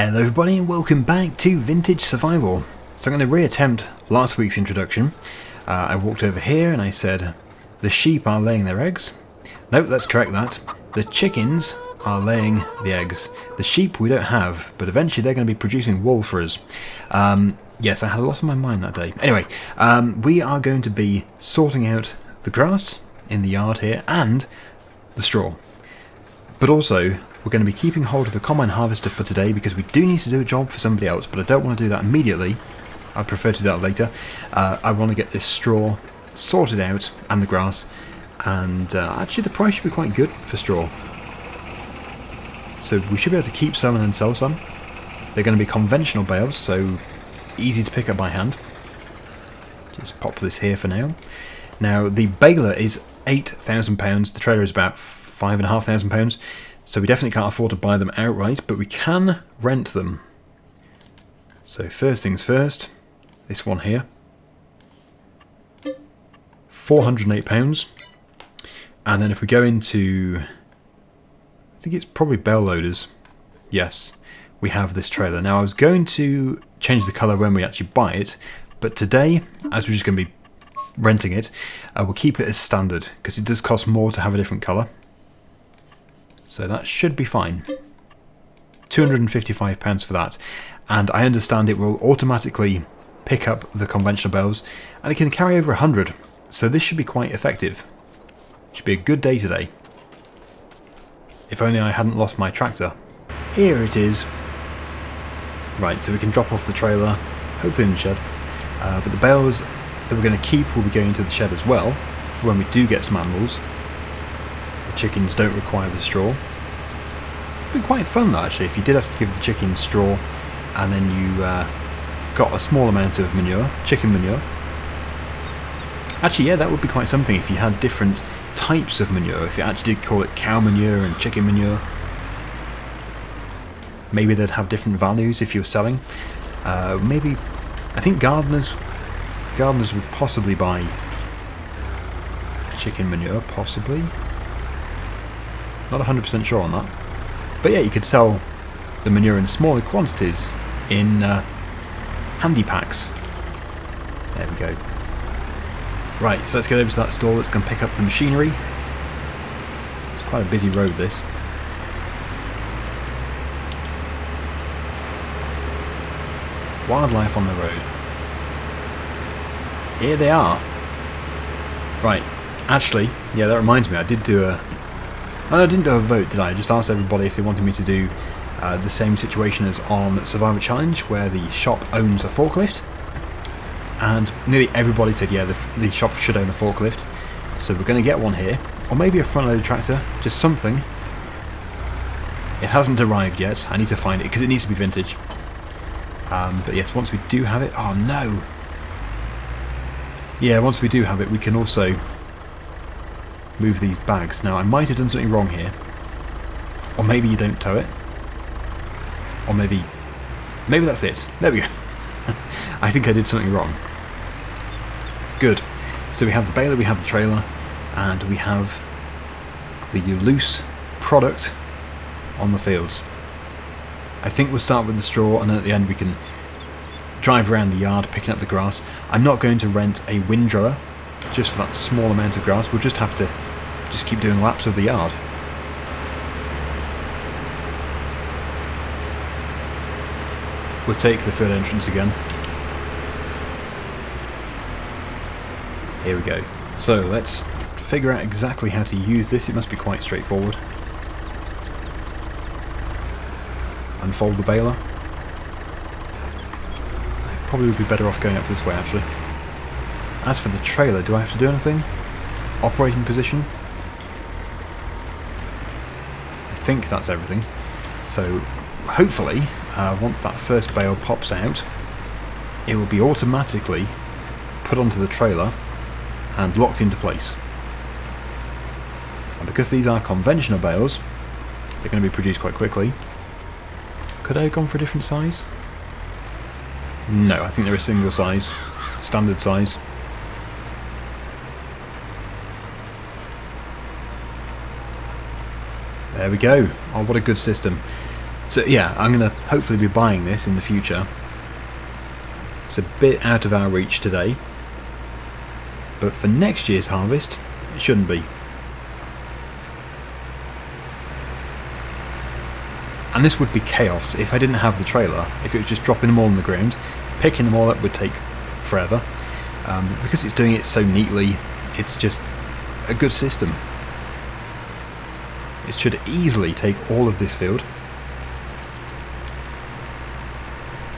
Hello everybody and welcome back to Vintage Survival. So I'm going to reattempt last week's introduction. Uh, I walked over here and I said, the sheep are laying their eggs. Nope, let's correct that. The chickens are laying the eggs. The sheep we don't have, but eventually they're going to be producing wool for us. Um, yes, I had a lot on my mind that day. Anyway, um, we are going to be sorting out the grass in the yard here and the straw. But also, we're going to be keeping hold of the combine harvester for today because we do need to do a job for somebody else, but I don't want to do that immediately. I prefer to do that later. Uh, I want to get this straw sorted out and the grass, and uh, actually the price should be quite good for straw. So we should be able to keep some and then sell some. They're going to be conventional bales, so easy to pick up by hand. Just pop this here for now. Now the baler is £8,000, the trailer is about £5,500. So we definitely can't afford to buy them outright, but we can rent them. So first things first, this one here. £408. And then if we go into, I think it's probably bale loaders. Yes, we have this trailer. Now I was going to change the colour when we actually buy it, but today, as we're just going to be renting it, uh, we'll keep it as standard, because it does cost more to have a different colour. So that should be fine. £255 for that. And I understand it will automatically pick up the conventional bales and it can carry over 100. So this should be quite effective. Should be a good day today. If only I hadn't lost my tractor. Here it is. Right, so we can drop off the trailer, hopefully in the shed. Uh, but the bales that we're going to keep will be going into the shed as well, for when we do get some animals chickens don't require the straw. It'd be quite fun though actually if you did have to give the chickens straw and then you uh, got a small amount of manure, chicken manure. Actually yeah that would be quite something if you had different types of manure, if you actually did call it cow manure and chicken manure. Maybe they'd have different values if you were selling. Uh, maybe, I think gardeners, gardeners would possibly buy chicken manure, possibly. Not 100% sure on that. But yeah, you could sell the manure in smaller quantities in uh, handy packs. There we go. Right, so let's get over to that store. Let's go and pick up the machinery. It's quite a busy road, this. Wildlife on the road. Here they are. Right, actually, yeah, that reminds me, I did do a, I didn't do a vote, did I? I just asked everybody if they wanted me to do uh, the same situation as on Survival Challenge, where the shop owns a forklift. And nearly everybody said, yeah, the, the shop should own a forklift. So we're going to get one here. Or maybe a front-loaded tractor, just something. It hasn't arrived yet. I need to find it, because it needs to be vintage. Um, but yes, once we do have it... Oh, no! Yeah, once we do have it, we can also move these bags. Now, I might have done something wrong here. Or maybe you don't tow it. Or maybe... Maybe that's it. There we go. I think I did something wrong. Good. So we have the baler, we have the trailer, and we have the loose product on the fields. I think we'll start with the straw, and then at the end we can drive around the yard picking up the grass. I'm not going to rent a windrower just for that small amount of grass. We'll just have to just keep doing laps of the yard. We'll take the third entrance again. Here we go. So let's figure out exactly how to use this. It must be quite straightforward. Unfold the baler. Probably would be better off going up this way actually. As for the trailer, do I have to do anything? Operating position? Think that's everything. So hopefully, uh, once that first bale pops out, it will be automatically put onto the trailer and locked into place. And because these are conventional bales, they're going to be produced quite quickly. Could I have gone for a different size? No, I think they're a single size, standard size. There we go. Oh, what a good system. So yeah, I'm going to hopefully be buying this in the future. It's a bit out of our reach today. But for next year's harvest, it shouldn't be. And this would be chaos if I didn't have the trailer. If it was just dropping them all on the ground, picking them all up would take forever. Um, because it's doing it so neatly, it's just a good system. It should easily take all of this field.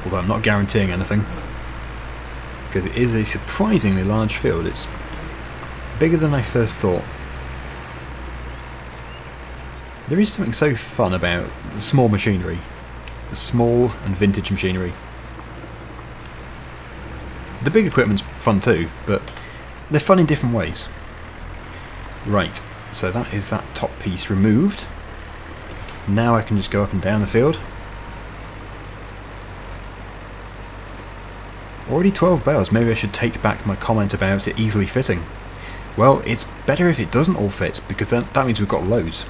Although I'm not guaranteeing anything. Because it is a surprisingly large field. It's bigger than I first thought. There is something so fun about the small machinery. The small and vintage machinery. The big equipment's fun too, but they're fun in different ways. Right, so that is that top piece removed. Now I can just go up and down the field. Already 12 bales, maybe I should take back my comment about it easily fitting. Well, it's better if it doesn't all fit, because then that means we've got loads.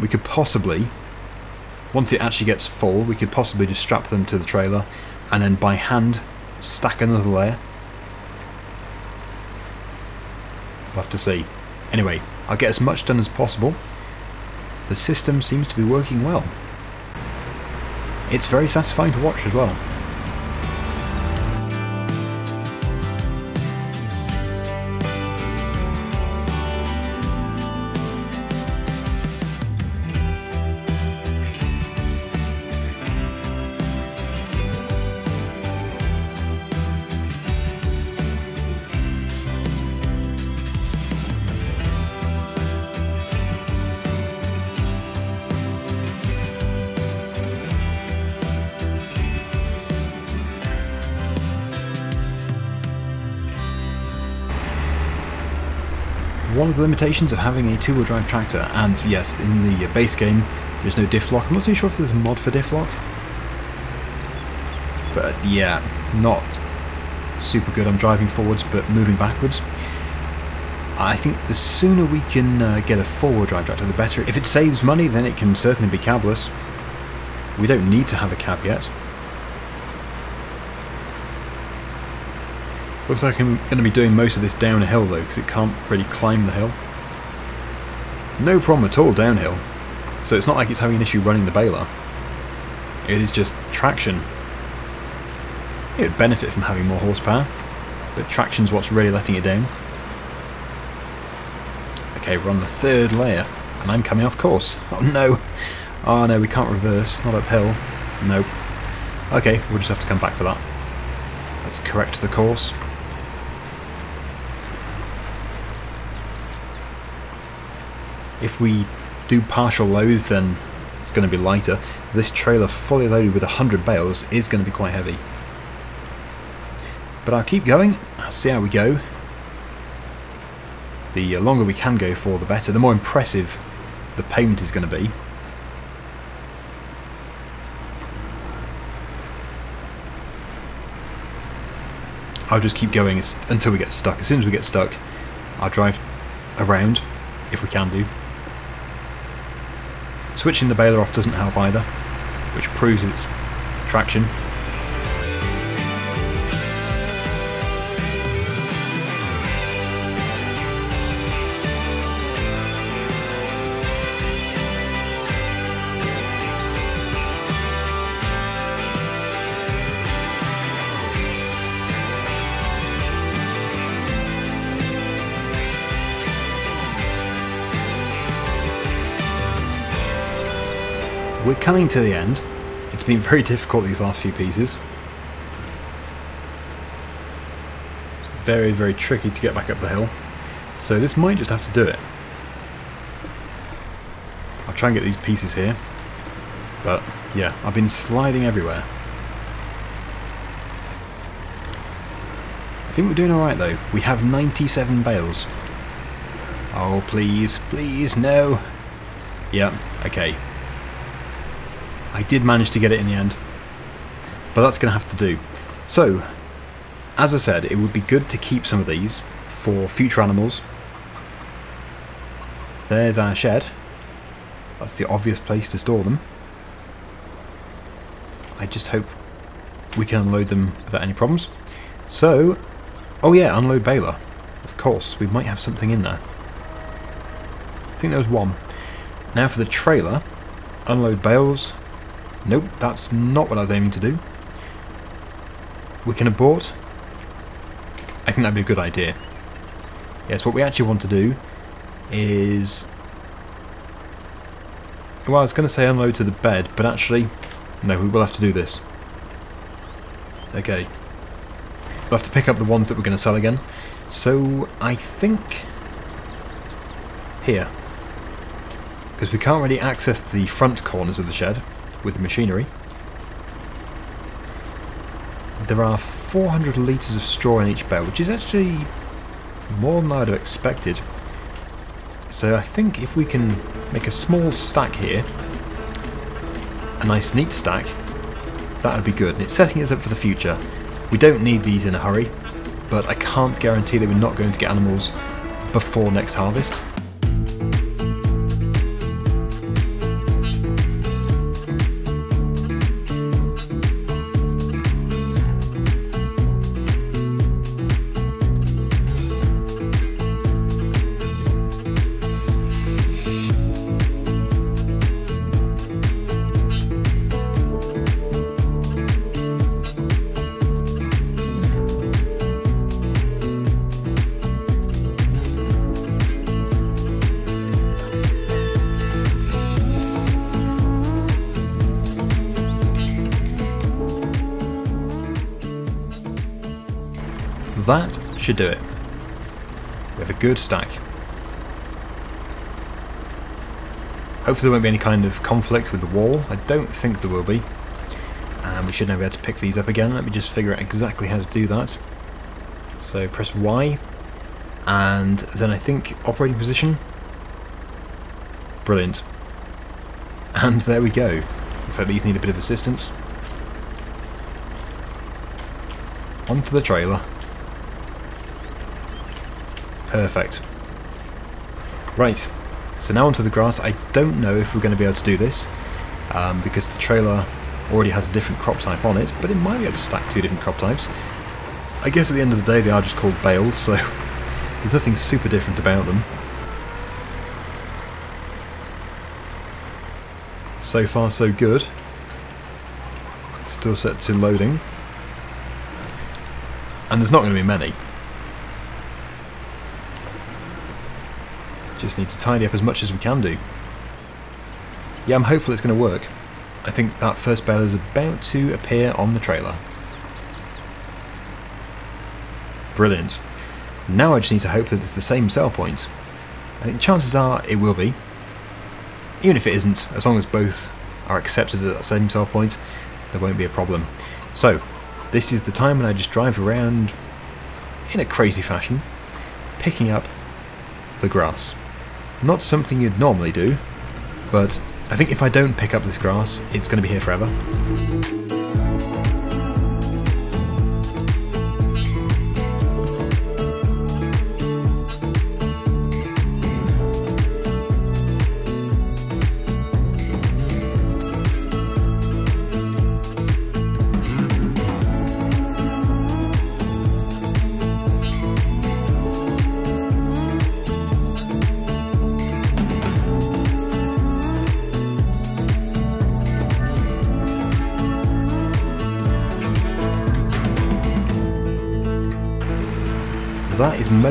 We could possibly, once it actually gets full, we could possibly just strap them to the trailer and then by hand stack another layer. We'll have to see. Anyway, I'll get as much done as possible. The system seems to be working well. It's very satisfying to watch as well. Limitations of having a two-wheel drive tractor, and yes, in the base game there's no diff lock. I'm not too sure if there's a mod for diff lock, but yeah, not super good. I'm driving forwards but moving backwards. I think the sooner we can uh, get a four-wheel drive tractor, the better. If it saves money, then it can certainly be cabless. We don't need to have a cab yet. Looks like I'm going to be doing most of this downhill though, because it can't really climb the hill. No problem at all downhill, so it's not like it's having an issue running the baler. It is just traction. It would benefit from having more horsepower, but traction's what's really letting it down. Okay, we're on the third layer, and I'm coming off course. Oh no! Oh no, we can't reverse, not uphill. Nope. Okay, we'll just have to come back for that. Let's correct the course. If we do partial loads, then it's going to be lighter. This trailer fully loaded with 100 bales is going to be quite heavy. But I'll keep going, I'll see how we go. The longer we can go for, the better. The more impressive the payment is going to be. I'll just keep going until we get stuck. As soon as we get stuck, I'll drive around, if we can do, Switching the baler off doesn't help either, which proves its traction. We're coming to the end. It's been very difficult these last few pieces. very, very tricky to get back up the hill. So this might just have to do it. I'll try and get these pieces here. But yeah, I've been sliding everywhere. I think we're doing alright though. We have 97 bales. Oh please, please, no. Yeah, okay. I did manage to get it in the end. But that's going to have to do. So, as I said, it would be good to keep some of these for future animals. there's our shed. That's the obvious place to store them. I just hope we can unload them without any problems. So, oh yeah, unload baler. Of course, we might have something in there. I think there was one. Now for the trailer, unload bales. Nope, that's not what I was aiming to do. We can abort. I think that'd be a good idea. Yes, what we actually want to do is... Well, I was going to say unload to the bed, but actually, no, we will have to do this. Okay. We'll have to pick up the ones that we're going to sell again. So, I think... Here. Because we can't really access the front corners of the shed with machinery. There are 400 litres of straw in each bale, which is actually more than I'd have expected. So I think if we can make a small stack here, a nice neat stack, that would be good. And it's setting us up for the future. We don't need these in a hurry, but I can't guarantee that we're not going to get animals before next harvest. That should do it. We have a good stack. Hopefully there won't be any kind of conflict with the wall. I don't think there will be. And we should now be able to pick these up again. Let me just figure out exactly how to do that. So press Y, and then I think operating position. Brilliant. And there we go. Looks like these need a bit of assistance. Onto the trailer. Perfect. Right, so now onto the grass. I don't know if we're going to be able to do this, um, because the trailer already has a different crop type on it, but it might be able to stack two different crop types. I guess at the end of the day they are just called bales, so there's nothing super different about them. So far so good. Still set to loading. And there's not going to be many. Just need to tidy up as much as we can do. Yeah, I'm hopeful it's going to work. I think that first bale is about to appear on the trailer. Brilliant. Now I just need to hope that it's the same sell point. I think chances are it will be. Even if it isn't, as long as both are accepted at that same sell point, there won't be a problem. So, this is the time when I just drive around in a crazy fashion, picking up the grass. Not something you'd normally do, but I think if I don't pick up this grass, it's going to be here forever.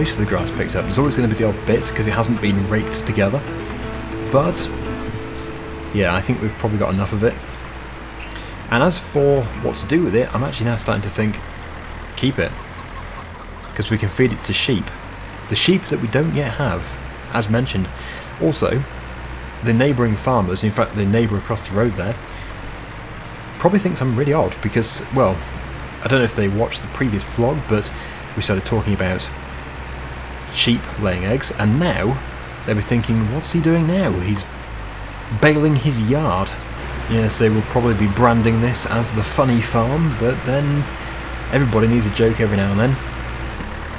Most of the grass picked up. There's always going to be the odd bits because it hasn't been raked together. But, yeah, I think we've probably got enough of it. And as for what to do with it, I'm actually now starting to think, keep it. Because we can feed it to sheep. The sheep that we don't yet have, as mentioned. Also, the neighbouring farmers, in fact the neighbour across the road there, probably thinks I'm really odd because, well, I don't know if they watched the previous vlog, but we started talking about sheep laying eggs, and now they'll be thinking, what's he doing now? He's baling his yard. Yes, they will probably be branding this as the funny farm, but then everybody needs a joke every now and then.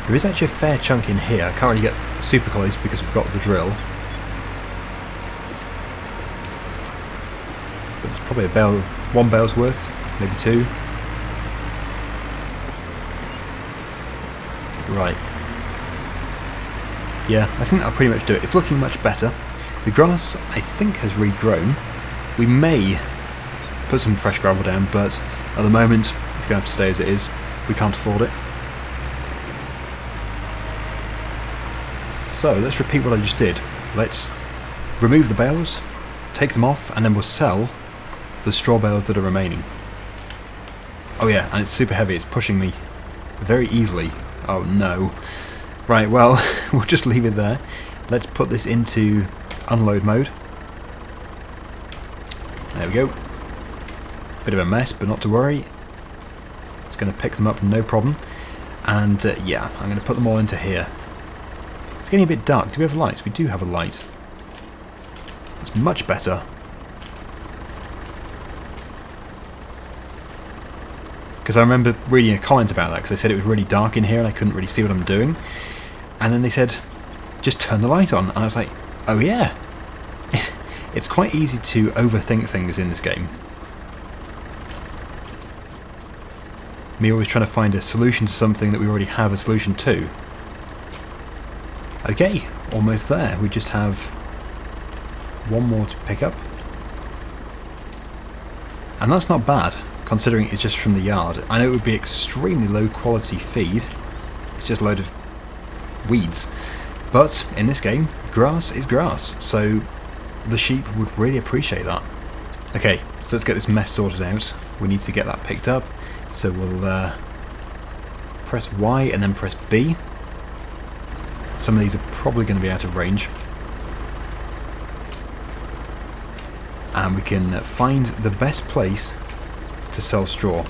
There is actually a fair chunk in here. I can't really get super close because we've got the drill. But it's probably a bale, one bale's worth, maybe two. Right, yeah, I think that'll pretty much do it. It's looking much better. The grass, I think, has regrown. We may put some fresh gravel down, but at the moment, it's going to have to stay as it is. We can't afford it. So, let's repeat what I just did. Let's remove the bales, take them off, and then we'll sell the straw bales that are remaining. Oh yeah, and it's super heavy. It's pushing me very easily. Oh no. Right, well, we'll just leave it there. Let's put this into unload mode. There we go. Bit of a mess, but not to worry. It's going to pick them up no problem. And uh, yeah, I'm going to put them all into here. It's getting a bit dark. Do we have lights? We do have a light. It's much better. Because I remember reading a comment about that, because they said it was really dark in here and I couldn't really see what I'm doing. And then they said, just turn the light on. And I was like, oh yeah. it's quite easy to overthink things in this game. Me always trying to find a solution to something that we already have a solution to. Okay, almost there. We just have one more to pick up. And that's not bad, considering it's just from the yard. I know it would be extremely low quality feed. It's just a load of weeds. But in this game, grass is grass, so the sheep would really appreciate that. Okay, so let's get this mess sorted out. We need to get that picked up, so we'll uh, press Y and then press B. Some of these are probably going to be out of range. And we can find the best place to sell straw.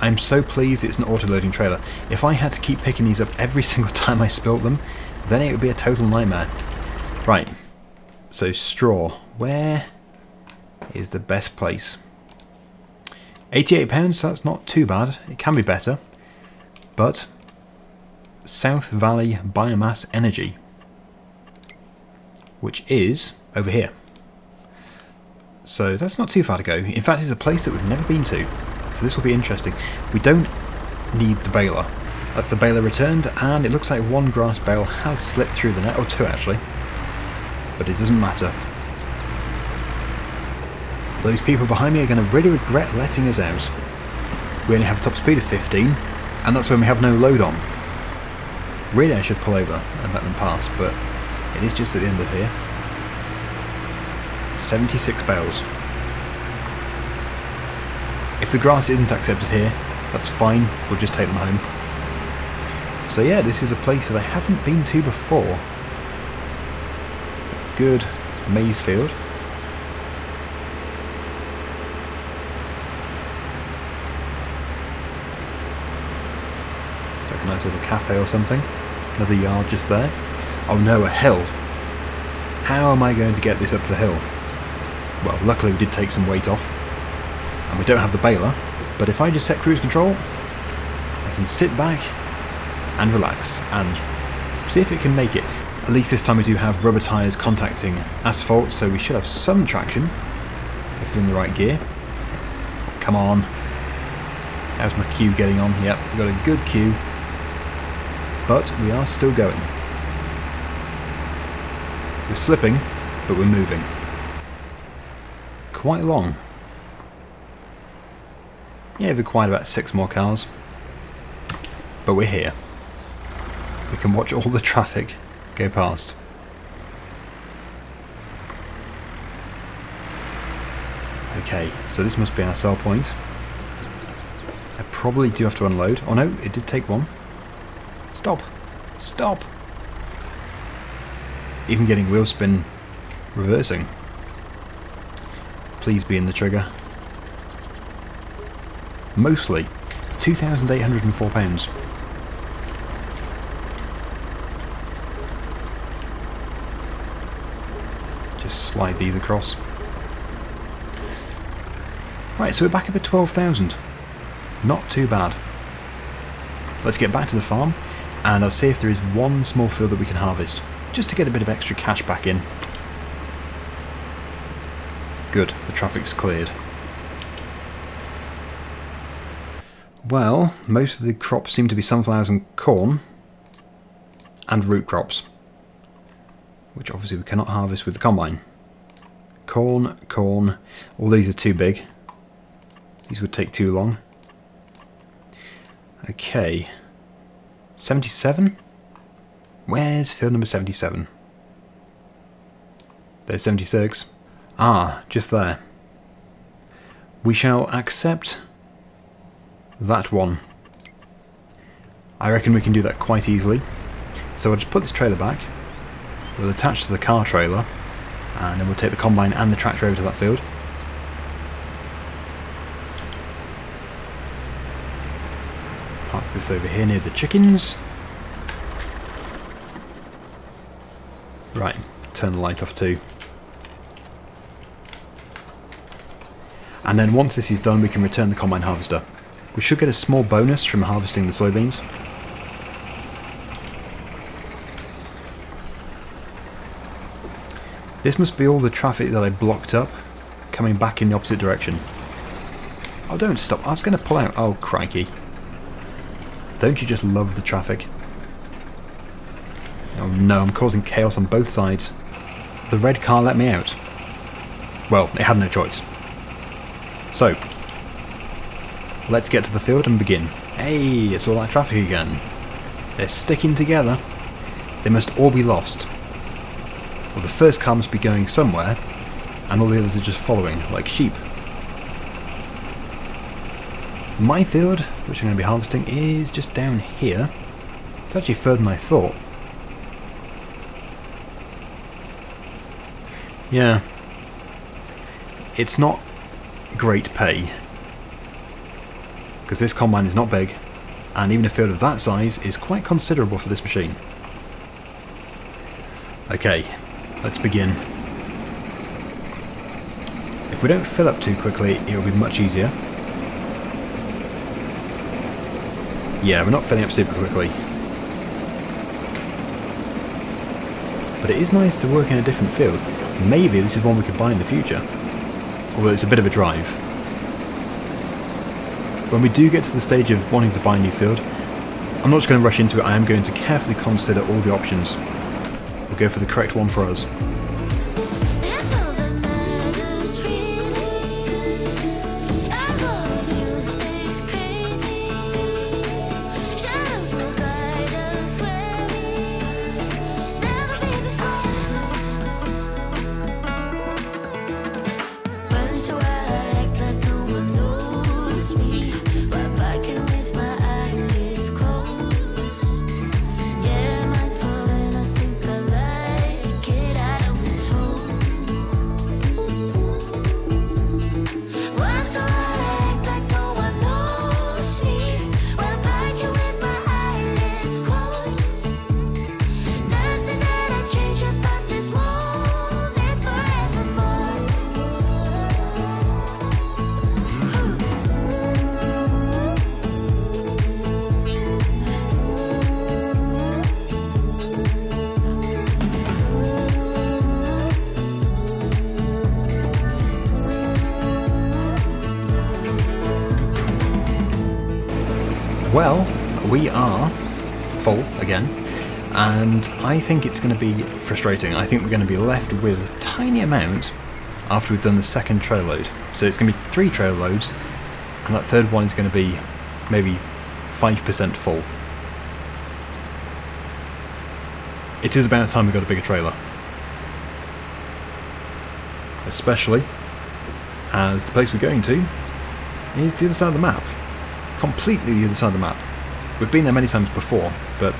I'm so pleased it's an auto-loading trailer. If I had to keep picking these up every single time I spilt them, then it would be a total nightmare. Right, so straw. Where is the best place? £88, that's not too bad. It can be better. But South Valley Biomass Energy, which is over here. So that's not too far to go. In fact, it's a place that we've never been to. So this will be interesting. We don't need the baler. That's the baler returned, and it looks like one grass bale has slipped through the net, or two actually. But it doesn't matter. Those people behind me are going to really regret letting us out. We only have a top speed of 15, and that's when we have no load on. Really I should pull over and let them pass, but it is just at the end of here. 76 bales. If the grass isn't accepted here, that's fine, we'll just take them home. So yeah, this is a place that I haven't been to before. Good maize field. It's like a nice little cafe or something. Another yard just there. Oh no, a hill. How am I going to get this up the hill? Well, luckily we did take some weight off and we don't have the baler, but if I just set cruise control, I can sit back and relax and see if it can make it. At least this time we do have rubber tyres contacting asphalt, so we should have some traction if we're in the right gear. Come on. How's my queue getting on? Yep, we've got a good queue. But we are still going. We're slipping, but we're moving. Quite long. Yeah, we've required about six more cars. But we're here. We can watch all the traffic go past. Okay, so this must be our sell point. I probably do have to unload. Oh no, it did take one. Stop! Stop! Even getting wheel spin reversing. Please be in the trigger. Mostly. £2,804. Just slide these across. Right, so we're back up at 12,000. Not too bad. Let's get back to the farm, and I'll see if there is one small field that we can harvest, just to get a bit of extra cash back in. Good, the traffic's cleared. Well, most of the crops seem to be sunflowers and corn, and root crops, which obviously we cannot harvest with the combine. Corn, corn, all these are too big. These would take too long. Okay. 77? Where's field number 77? There's 76. Ah, just there. We shall accept that one. I reckon we can do that quite easily. So I'll just put this trailer back. We'll attach to the car trailer. And then we'll take the combine and the tractor over to that field. Park this over here near the chickens. Right, turn the light off too. And then once this is done we can return the combine harvester. We should get a small bonus from harvesting the soybeans. This must be all the traffic that I blocked up coming back in the opposite direction. Oh, don't stop. I was going to pull out. Oh, crikey. Don't you just love the traffic? Oh no, I'm causing chaos on both sides. The red car let me out. Well, it had no choice. So, let's get to the field and begin. Hey, it's all that traffic again. They're sticking together. They must all be lost. Well, the first car must be going somewhere, and all the others are just following, like sheep. My field, which I'm going to be harvesting, is just down here. It's actually further than I thought. Yeah. It's not great pay. Because this combine is not big, and even a field of that size is quite considerable for this machine. Okay, Let's begin. If we don't fill up too quickly, it'll be much easier. Yeah, we're not filling up super quickly. But it is nice to work in a different field. Maybe this is one we could buy in the future. Although it's a bit of a drive. When we do get to the stage of wanting to buy a new field, I'm not just going to rush into it, I am going to carefully consider all the options We'll go for the correct one for us. Again, and I think it's going to be frustrating. I think we're going to be left with a tiny amount after we've done the second trail load. So it's going to be three trail loads, and that third one is going to be maybe 5% full. It is about time we got a bigger trailer. Especially as the place we're going to is the other side of the map completely the other side of the map. We've been there many times before, but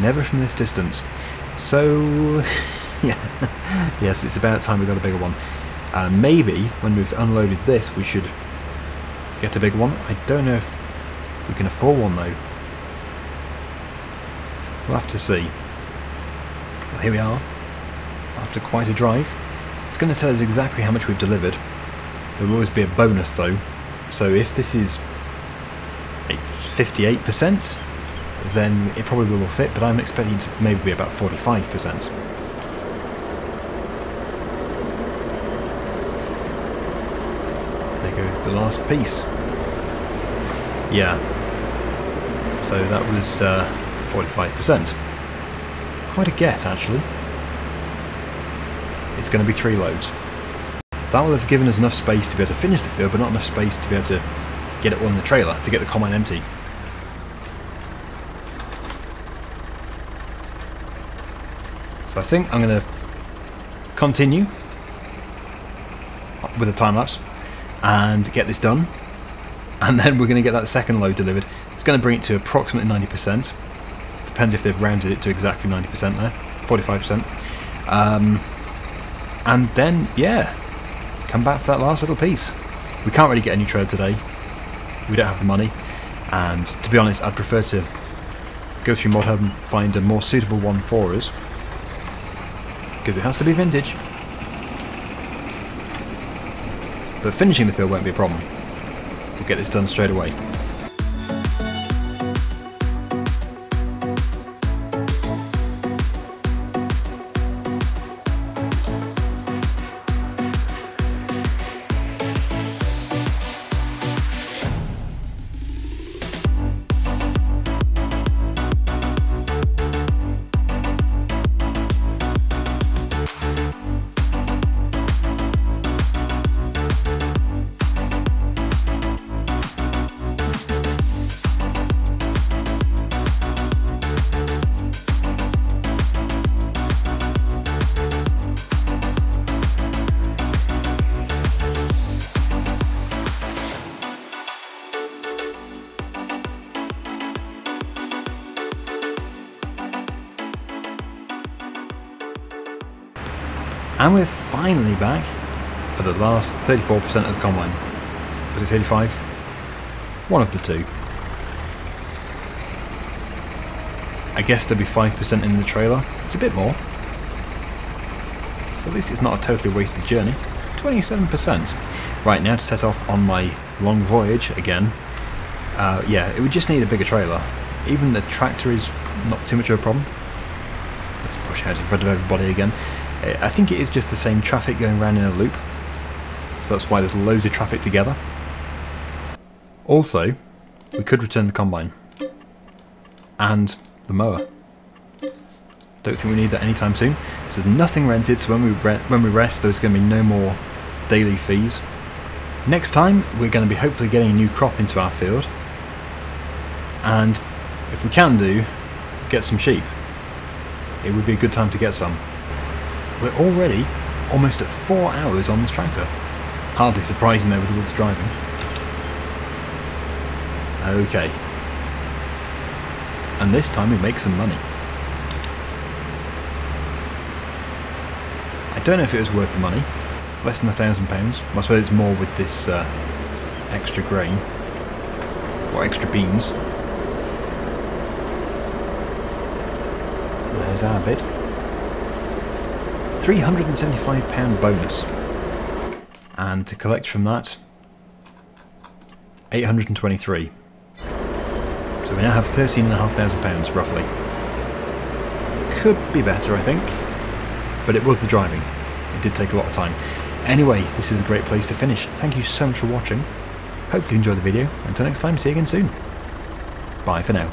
never from this distance. So, yeah, yes, it's about time we got a bigger one. Uh, maybe when we've unloaded this, we should get a bigger one. I don't know if we can afford one though. We'll have to see. Well, here we are, after quite a drive. It's going to tell us exactly how much we've delivered. There will always be a bonus though, so if this is 58%, then it probably will fit, but I'm expecting to maybe be about 45%. There goes the last piece. Yeah. So that was uh, 45%. Quite a guess, actually. It's going to be three loads. That will have given us enough space to be able to finish the field, but not enough space to be able to get it on the trailer, to get the combine empty. So I think I'm going to continue with a time lapse and get this done. And then we're going to get that second load delivered. It's going to bring it to approximately 90%. Depends if they've rounded it to exactly 90% there, 45%. Um, and then, yeah, come back for that last little piece. We can't really get any trade today. We don't have the money. And to be honest, I'd prefer to go through ModHub and find a more suitable one for us because it has to be vintage. But finishing the field won't be a problem. We'll get this done straight away. And we're finally back for the last 34% of the combine. Was it 35? One of the two. I guess there'll be 5% in the trailer. It's a bit more. So at least it's not a totally wasted journey. 27%. Right, now to set off on my long voyage again. Uh, yeah, it would just need a bigger trailer. Even the tractor is not too much of a problem. Let's push ahead in front of everybody again. I think it is just the same traffic going around in a loop. So that's why there's loads of traffic together. Also, we could return the combine. And the mower. Don't think we need that anytime soon. So there's nothing rented, so when we, when we rest there's going to be no more daily fees. Next time we're going to be hopefully getting a new crop into our field. And if we can do, get some sheep. It would be a good time to get some. We're already almost at four hours on this tractor. Hardly surprising though with all this driving. Okay. And this time we make some money. I don't know if it was worth the money. Less than a thousand pounds. I suppose it's more with this uh, extra grain. Or extra beans. There's our bit. £375 bonus. And to collect from that, 823. So we now have £13,500 roughly. Could be better, I think. But it was the driving. It did take a lot of time. Anyway, this is a great place to finish. Thank you so much for watching. Hopefully you enjoyed the video. Until next time, see you again soon. Bye for now.